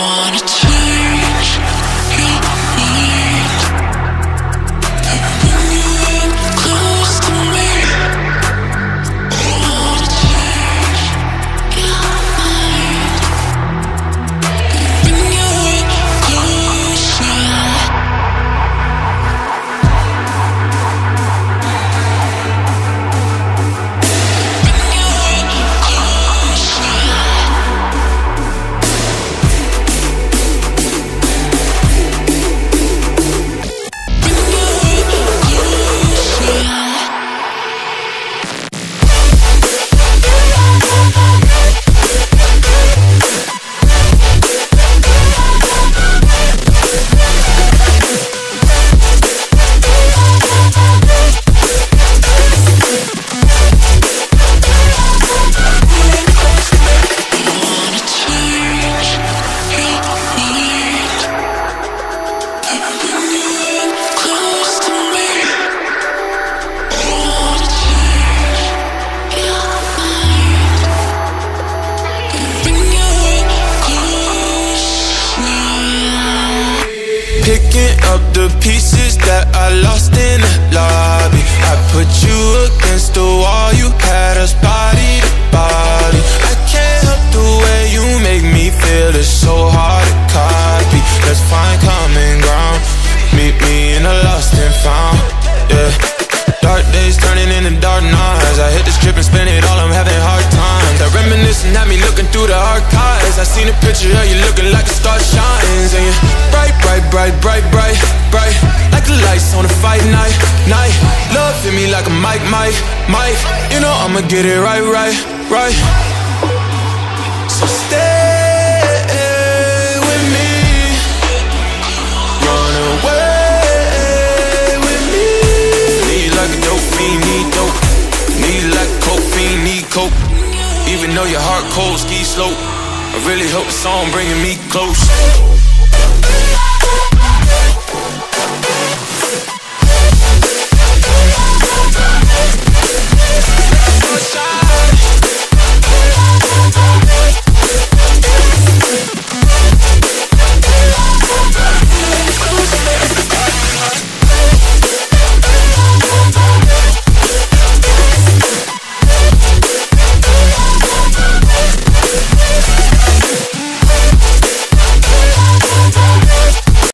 wanna Picking up the pieces that I lost in the lobby. I put you against the wall, you had us body to body. I can't help the way you make me feel, it's so hard to copy. Let's find common ground. Meet me in the lost and found. Yeah. Dark days turning into dark nights. I hit the strip and spend it all, I'm having hard times. That reminiscing had me looking through the archives. I seen a picture of you looking like a star shines. And you bright, bright, bright, bright. Like the lights on a fight night, night. Love hit me like a mic, mic, mic. You know I'ma get it right, right, right. So stay with me. Run away with me. Need like a dope fiend, need dope. Need like coke fiend, need coke. Even though your heart cold, ski slope. I really hope the song bringing me close.